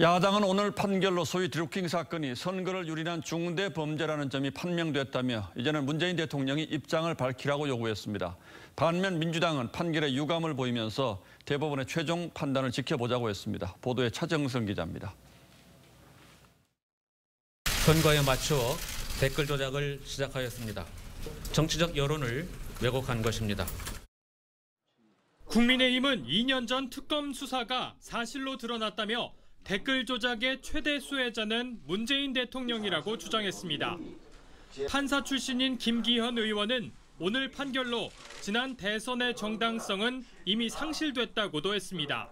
야당은 오늘 판결로 소위 드루킹 사건이 선거를 유린한 중대 범죄라는 점이 판명됐다며 이제는 문재인 대통령이 입장을 밝히라고 요구했습니다. 반면 민주당은 판결에 유감을 보이면서 대법원의 최종 판단을 지켜보자고 했습니다. 보도에 차정성 기자입니다. 선거에 맞춰 댓글 조작을 시작하였습니다. 정치적 여론을 왜곡한 것입니다. 국민의힘은 2년 전 특검 수사가 사실로 드러났다며 댓글 조작의 최대 수혜자는 문재인 대통령이라고 주장했습니다. 판사 출신인 김기현 의원은 오늘 판결로 지난 대선의 정당성은 이미 상실됐다고도 했습니다.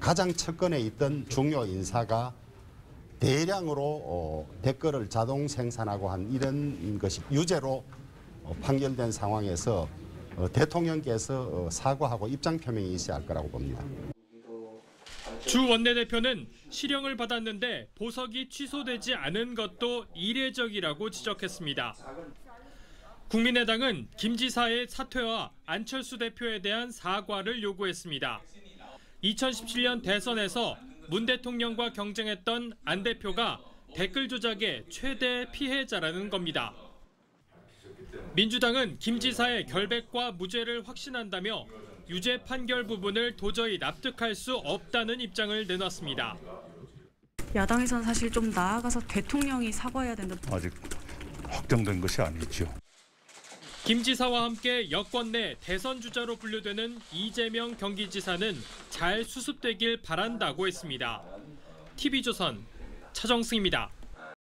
가장 측근에 있던 중요 인사가 대량으로 어, 댓글을 자동 생산하고 한 이런 것이 유죄로 어, 판결된 상황에서 어, 대통령께서 어, 사과하고 입장 표명이 있어야 할 거라고 봅니다. 주 원내대표는 실형을 받았는데 보석이 취소되지 않은 것도 이례적이라고 지적했습니다. 국민의당은 김 지사의 사퇴와 안철수 대표에 대한 사과를 요구했습니다. 2017년 대선에서 문 대통령과 경쟁했던 안 대표가 댓글 조작의 최대 피해자라는 겁니다. 민주당은 김 지사의 결백과 무죄를 확신한다며 유죄 판결 부분을 도저히 납득할 수 없다는 입장을 내놨습니다. 야당에서는 사실 좀 나아가서 대통령이 사과해야 된다. 아직 확정된 것이 아니죠. 김 지사와 함께 여권 내 대선 주자로 분류되는 이재명 경기지사는 잘 수습되길 바란다고 했습니다. TV조선 차정승입니다.